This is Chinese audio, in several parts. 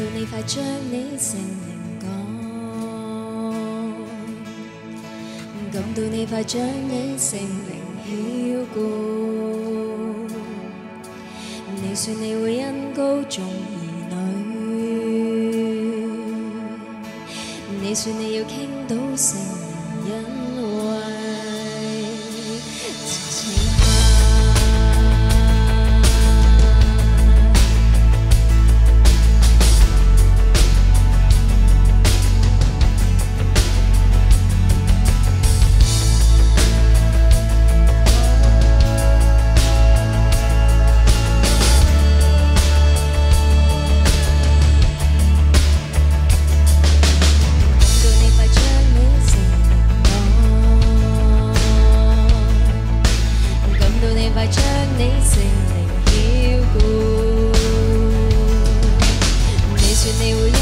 感到你快将你姓名讲感到你快将你姓名晓告你说你会因高中儿女你说你要倾倒成年人 wishing they were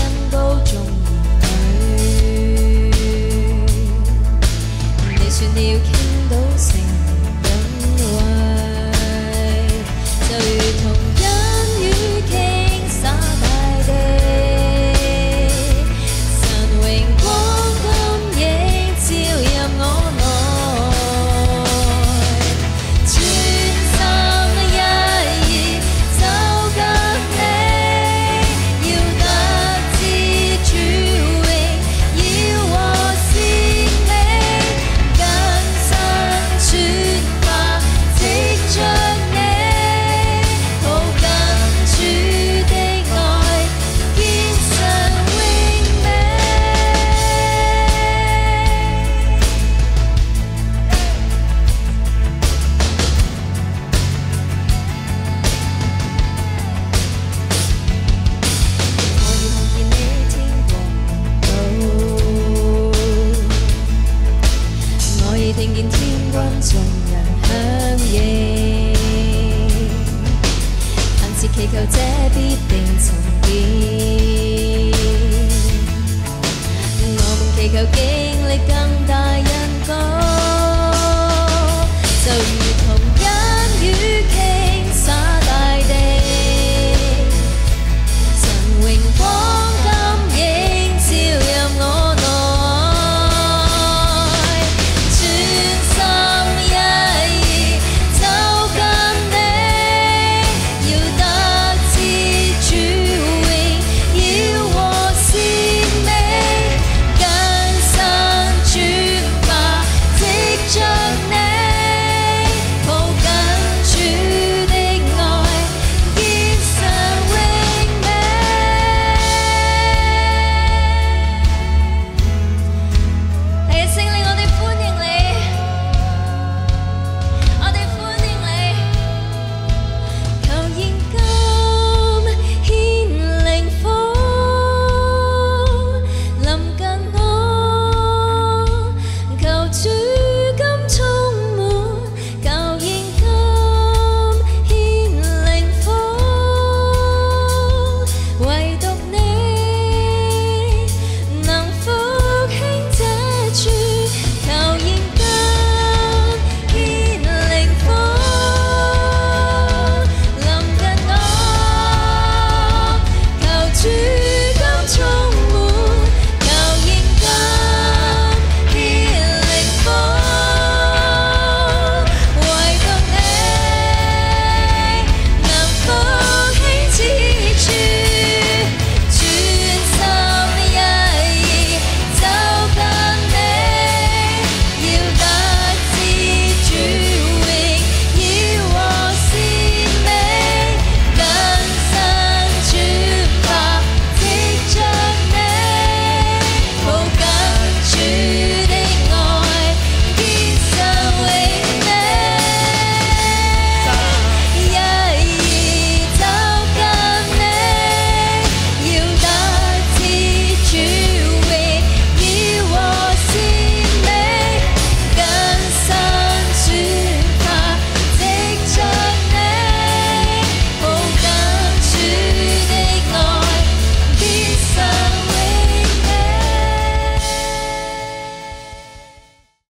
handsome